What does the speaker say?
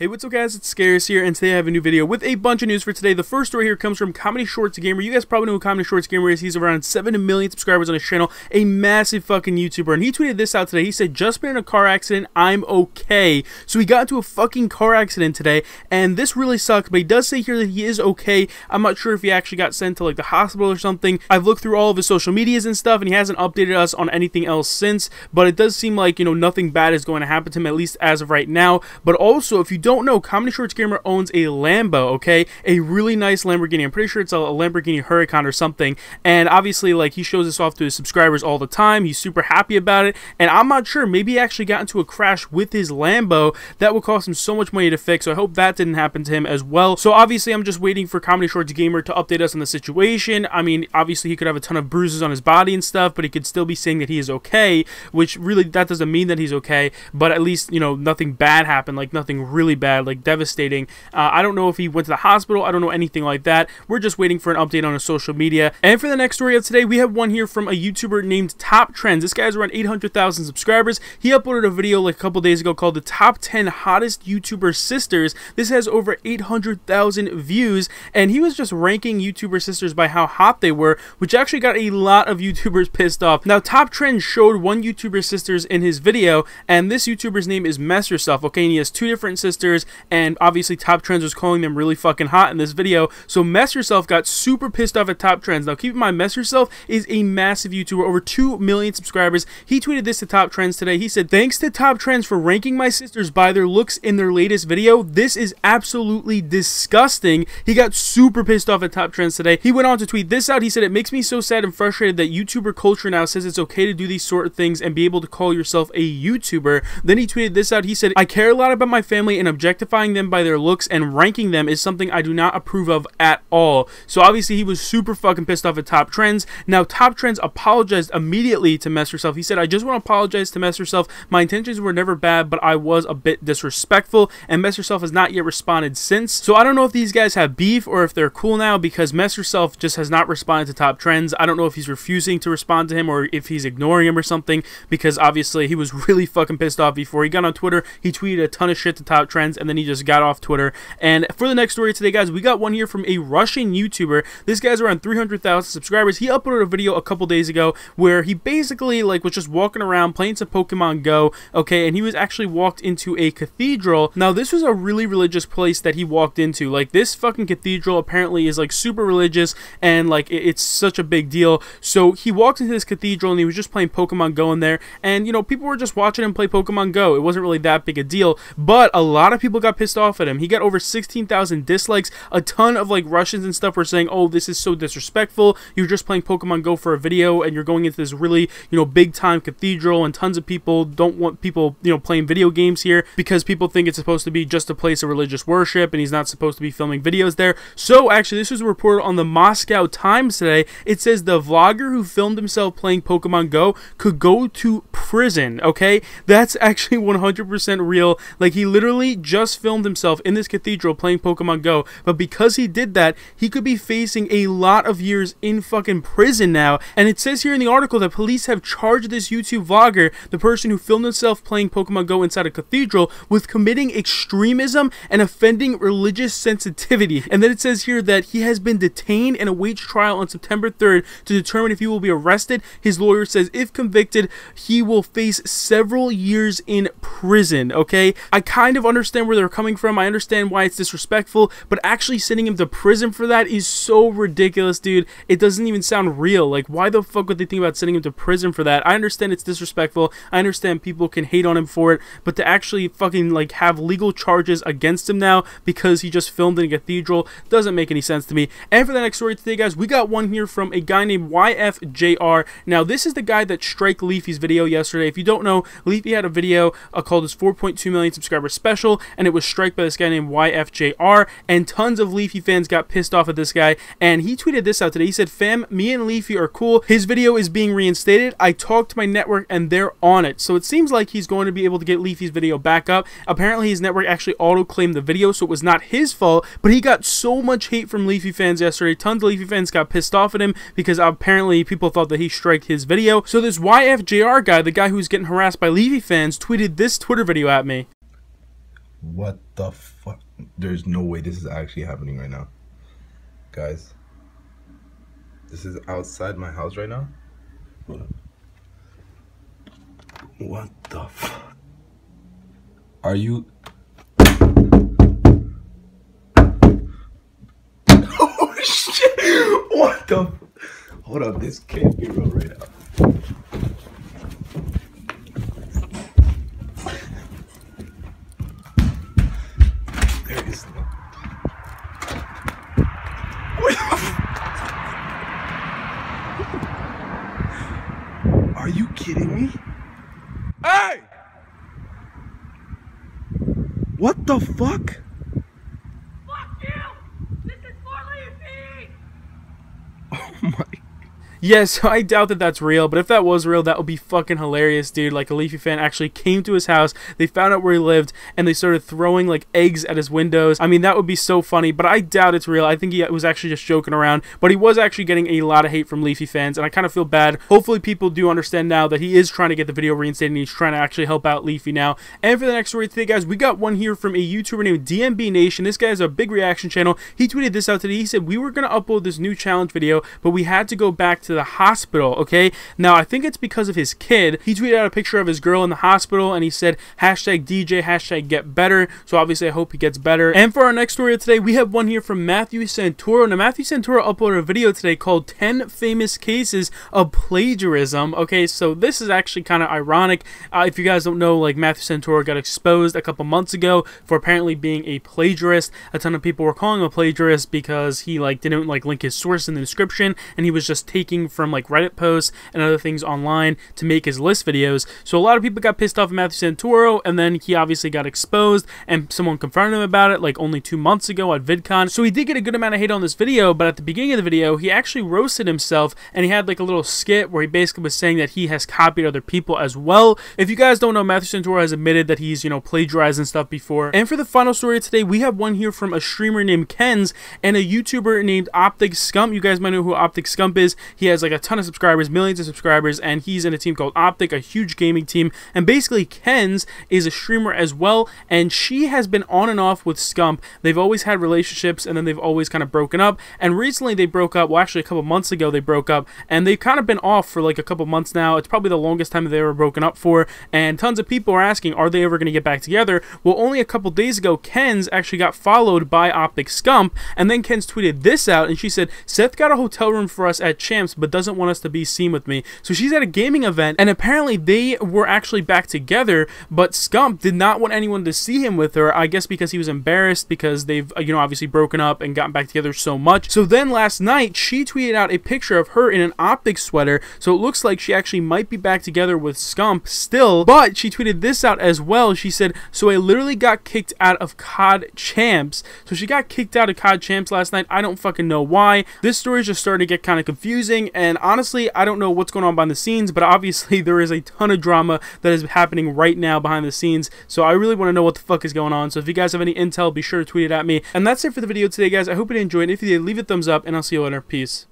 Hey, what's up guys, it's Scarce here, and today I have a new video with a bunch of news for today. The first story here comes from Comedy Shorts Gamer. You guys probably know who Comedy Shorts Gamer is. He's around 7 million subscribers on his channel, a massive fucking YouTuber, and he tweeted this out today. He said, just been in a car accident, I'm okay. So he got into a fucking car accident today, and this really sucks, but he does say here that he is okay. I'm not sure if he actually got sent to like the hospital or something. I've looked through all of his social medias and stuff, and he hasn't updated us on anything else since, but it does seem like, you know, nothing bad is going to happen to him, at least as of right now. But also, if you don't know, Comedy Shorts Gamer owns a Lambo, okay? A really nice Lamborghini. I'm pretty sure it's a, Lamborghini Huracan or something. And obviously, like, he shows this off to his subscribers all the time. He's super happy about it. And I'm not sure. Maybe he actually got into a crash with his Lambo. That would cost him so much money to fix. So I hope that didn't happen to him as well. So obviously, I'm just waiting for Comedy Shorts Gamer to update us on the situation. I mean, obviously, he could have a ton of bruises on his body and stuff, but he could still be saying that he is okay, which really, that doesn't mean that he's okay. But at least, you know, nothing bad happened, like nothing really bad, like devastating. Uh, I don't know if he went to the hospital. I don't know anything like that. We're just waiting for an update on his social media. And for the next story of today, we have one here from a YouTuber named Top Trends. This guy's around 800,000 subscribers. He uploaded a video like a couple days ago called the Top 10 Hottest YouTuber Sisters. This has over 800,000 views, and he was just ranking YouTuber sisters by how hot they were, which actually got a lot of YouTubers pissed off. Now, Top Trends showed one YouTuber sisters in his video, and this YouTuber's name is Mess Yourself, okay? And he has two different sisters, and obviously Top Trends was calling them really fucking hot in this video. So Mess Yourself got super pissed off at Top Trends. Now keep in mind, Mess Yourself is a massive YouTuber, over 2 million subscribers. He tweeted this to Top Trends today. He said, Thanks to Top Trends for ranking my sisters by their looks in their latest video. This is absolutely disgusting. He got super pissed off at Top Trends today. He went on to tweet this out. He said, It makes me so sad and frustrated that YouTuber culture now says it's okay to do these sort of things and be able to call yourself a YouTuber. Then he tweeted this out. He said, I care a lot about my family and objectifying them by their looks and ranking them is something I do not approve of at all. So obviously he was super fucking pissed off at Top Trends. Now Top Trends apologized immediately to Mess Yourself. He said, I just want to apologize to Mess Yourself. My intentions were never bad, but I was a bit disrespectful and Mess Yourself has not yet responded since. So I don't know if these guys have beef or if they're cool now because Mess Yourself just has not responded to Top Trends. I don't know if he's refusing to respond to him or if he's ignoring him or something because obviously he was really fucking pissed off before he got on Twitter. He tweeted a ton of shit to Top Trends and then he just got off Twitter. And for the next story today, guys, we got one here from a Russian YouTuber. This guy's around 300,000 subscribers. He uploaded a video a couple days ago where he basically like was just walking around playing some Pokemon Go, okay, and he was actually walked into a cathedral. Now, this was a really religious place that he walked into. Like this fucking cathedral apparently is like super religious and like it's such a big deal. So he walked into this cathedral and he was just playing Pokemon Go in there, and you know people were just watching him play Pokemon Go. It wasn't really that big a deal, but a lot of people got pissed off at him. He got over 16,000 dislikes. A ton of like Russians and stuff were saying, "Oh, this is so disrespectful. You're just playing Pokemon Go for a video and you're going into this really, you know, big time cathedral and tons of people don't want people, you know, playing video games here because people think it's supposed to be just a place of religious worship and he's not supposed to be filming videos there." So, actually, this was reported on the Moscow Times today. It says the vlogger who filmed himself playing Pokemon Go could go to prison, okay? That's actually 100% real. Like he literally just filmed himself in this cathedral playing Pokemon Go, but because he did that, he could be facing a lot of years in fucking prison now. And it says here in the article that police have charged this YouTube vlogger, the person who filmed himself playing Pokemon Go inside a cathedral, with committing extremism and offending religious sensitivity. And then it says here that he has been detained and awaits trial on September 3rd to determine if he will be arrested. His lawyer says if convicted, he will face several years in prison, okay? I kind of understand where they're coming from. I understand why it's disrespectful, but actually sending him to prison for that is so ridiculous, dude. It doesn't even sound real. Like, why the fuck would they think about sending him to prison for that? I understand it's disrespectful. I understand people can hate on him for it, but to actually fucking, like, have legal charges against him now because he just filmed in a cathedral doesn't make any sense to me. And for the next story today, guys, we got one here from a guy named YFJR. Now, this is the guy that strike Leafy's video yesterday. If you don't know, Leafy had a video uh, called his 4.2 million subscriber special, and it was strike by this guy named YFJR, and tons of Leafy fans got pissed off at this guy, and he tweeted this out today. He said, Fam, me and Leafy are cool. His video is being reinstated. I talked to my network, and they're on it. So it seems like he's going to be able to get Leafy's video back up. Apparently, his network actually auto-claimed the video, so it was not his fault, but he got so much hate from Leafy fans yesterday. Tons of Leafy fans got pissed off at him because apparently people thought that he striked his video. So this YFJR guy, the guy who's getting harassed by Leafy fans, tweeted this Twitter video at me. What the fuck? There's no way this is actually happening right now. Guys. This is outside my house right now? What the fuck? Are you... oh shit! What the... Hold up, this can't be real right now. There is no... Are you kidding me? Hey! What the fuck? Fuck you! This is for Leafy! Oh my Yeah, so I doubt that that's real, but if that was real, that would be fucking hilarious, dude. Like, a Leafy fan actually came to his house, they found out where he lived, and they started throwing, like, eggs at his windows. I mean, that would be so funny, but I doubt it's real. I think he uh, was actually just joking around, but he was actually getting a lot of hate from Leafy fans, and I kind of feel bad. Hopefully, people do understand now that he is trying to get the video reinstated, and he's trying to actually help out Leafy now. And for the next story today, guys, we got one here from a YouTuber named DMB Nation. This guy has a big reaction channel. He tweeted this out today. He said, We were going to upload this new challenge video, but we had to go back to the hospital, okay? Now, I think it's because of his kid. He tweeted out a picture of his girl in the hospital, and he said, hashtag DJ, hashtag get better. So obviously, I hope he gets better. And for our next story of today, we have one here from Matthew Santoro. Now, Matthew Santoro uploaded a video today called 10 Famous Cases of Plagiarism. Okay, so this is actually kind of ironic. Uh, if you guys don't know, like, Matthew Santoro got exposed a couple months ago for apparently being a plagiarist. A ton of people were calling him a plagiarist because he, like, didn't, like, link his source in the description, and he was just taking from, like, Reddit posts and other things online to make his list videos. So a lot of people got pissed off at Matthew Santoro, and then he obviously got exposed, and someone confronted him about it, like, only two months ago at VidCon. So he did get a good amount of hate on this video, but at the beginning of the video, he actually roasted himself, and he had, like, a little skit where he basically was saying that he has copied other people as well. If you guys don't know, Matthew Santoro has admitted that he's, you know, plagiarized and stuff before. And for the final story today, we have one here from a streamer named Kenz and a YouTuber named Optic Scump. You guys might know who Optic Scump is. He has like a ton of subscribers, millions of subscribers, and he's in a team called Optic, a huge gaming team. And basically, Kenz is a streamer as well, and she has been on and off with Scump. They've always had relationships, and then they've always kind of broken up. And recently, they broke up. Well, actually, a couple months ago, they broke up, and they've kind of been off for like a couple months now. It's probably the longest time they were broken up for, and tons of people are asking, are they ever going to get back together? Well, only a couple days ago, Kenz actually got followed by Optic Scump, and then Kenz tweeted this out, and she said, Seth got a hotel room for us at Champs, but doesn't want us to be seen with me. So she's at a gaming event, and apparently they were actually back together, but Scump did not want anyone to see him with her, I guess because he was embarrassed because they've, uh, you know, obviously broken up and gotten back together so much. So then last night, she tweeted out a picture of her in an Optic sweater, so it looks like she actually might be back together with Scump still, but she tweeted this out as well. She said, So I literally got kicked out of COD Champs. So she got kicked out of COD Champs last night. I don't fucking know why. This story is just starting to get kind of confusing, and honestly, I don't know what's going on behind the scenes, but obviously there is a ton of drama that is happening right now behind the scenes. So I really want to know what the fuck is going on. So if you guys have any intel, be sure to tweet it at me. And that's it for the video today, guys. I hope you enjoyed. If you did, leave a thumbs up, and I'll see you later. Peace.